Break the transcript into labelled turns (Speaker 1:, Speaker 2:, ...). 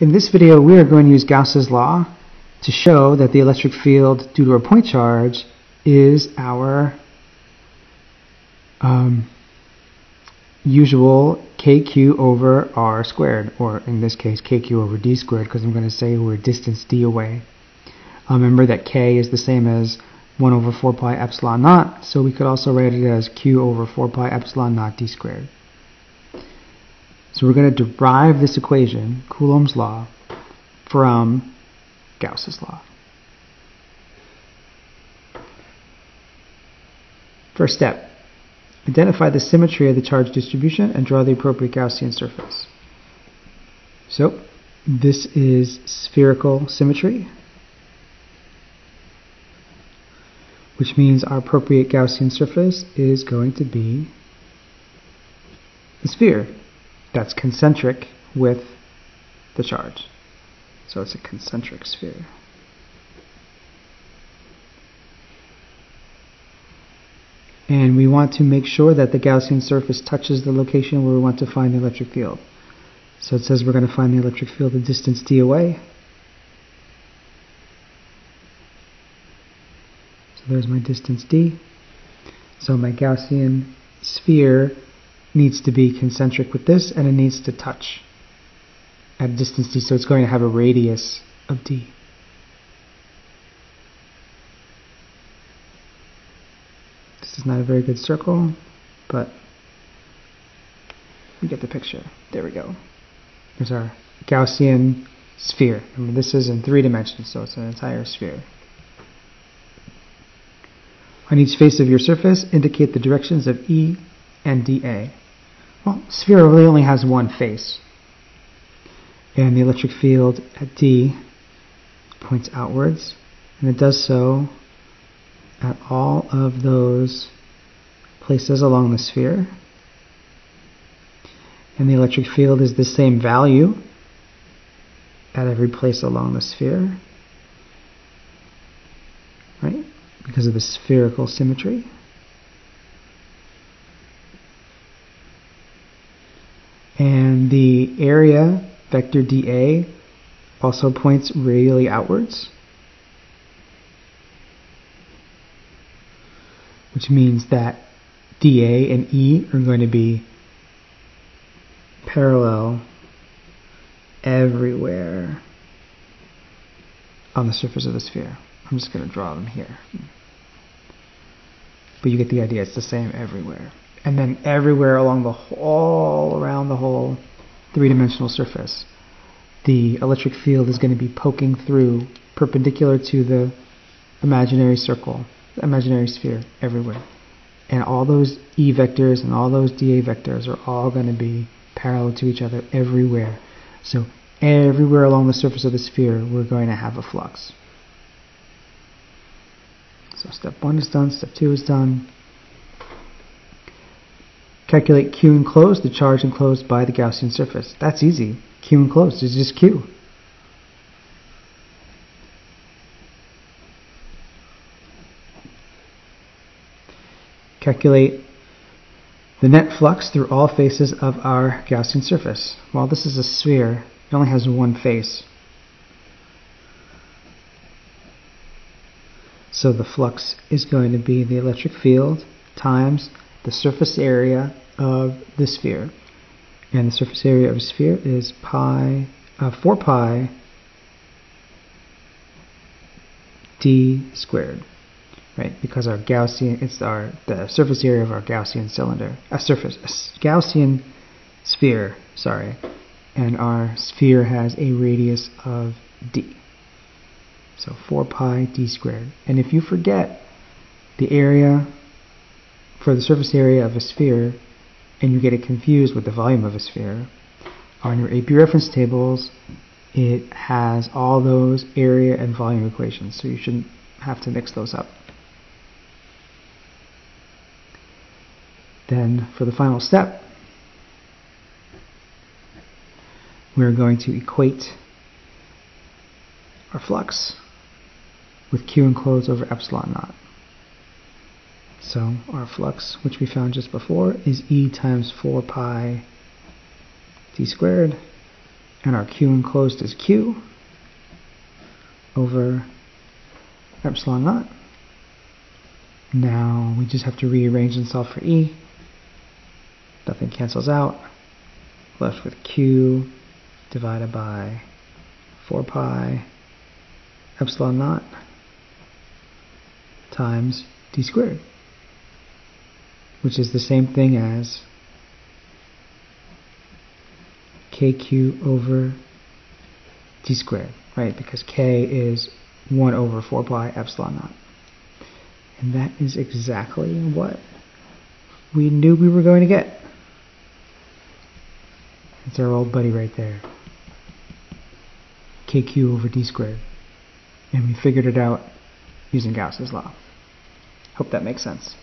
Speaker 1: In this video, we are going to use Gauss's law to show that the electric field due to a point charge is our um, usual kq over r squared, or in this case, kq over d squared, because I'm going to say we're distance d away. Uh, remember that k is the same as 1 over 4 pi epsilon naught, so we could also write it as q over 4 pi epsilon naught d squared. So we're going to derive this equation, Coulomb's law, from Gauss's law. First step, identify the symmetry of the charge distribution and draw the appropriate Gaussian surface. So, this is spherical symmetry, which means our appropriate Gaussian surface is going to be the sphere that's concentric with the charge. So it's a concentric sphere. And we want to make sure that the Gaussian surface touches the location where we want to find the electric field. So it says we're going to find the electric field a distance d away. So there's my distance d. So my Gaussian sphere needs to be concentric with this and it needs to touch at distance d so it's going to have a radius of d. This is not a very good circle but we get the picture. There we go. There's our Gaussian sphere. This is in three dimensions so it's an entire sphere. On each face of your surface, indicate the directions of E and dA. Well, sphere really only has one face. And the electric field at D points outwards, and it does so at all of those places along the sphere. And the electric field is the same value at every place along the sphere, right? Because of the spherical symmetry. And the area vector dA also points radially outwards, which means that dA and E are going to be parallel everywhere on the surface of the sphere. I'm just going to draw them here. But you get the idea, it's the same everywhere and then everywhere along the whole, all around the whole three-dimensional surface the electric field is going to be poking through perpendicular to the imaginary circle the imaginary sphere everywhere. And all those E vectors and all those dA vectors are all going to be parallel to each other everywhere. So everywhere along the surface of the sphere we're going to have a flux. So step one is done, step two is done, Calculate Q enclosed, the charge enclosed by the Gaussian surface. That's easy. Q enclosed is just Q. Calculate the net flux through all faces of our Gaussian surface. While this is a sphere, it only has one face. So the flux is going to be the electric field times the surface area of the sphere. And the surface area of a sphere is pi, uh, 4 pi d squared, right? Because our Gaussian, it's our the surface area of our Gaussian cylinder, a surface, a Gaussian sphere, sorry, and our sphere has a radius of d. So 4 pi d squared. And if you forget the area for the surface area of a sphere and you get it confused with the volume of a sphere, on your AP reference tables it has all those area and volume equations, so you shouldn't have to mix those up. Then for the final step, we're going to equate our flux with Q enclosed over epsilon naught. So our flux, which we found just before, is E times 4 pi d squared And our Q enclosed is Q over epsilon naught. Now we just have to rearrange and solve for E. Nothing cancels out. Left with Q divided by 4 pi epsilon naught times d squared, which is the same thing as kq over d squared, right? Because k is 1 over 4 pi epsilon naught. And that is exactly what we knew we were going to get. It's our old buddy right there. kq over d squared. And we figured it out using Gauss's law. Hope that makes sense.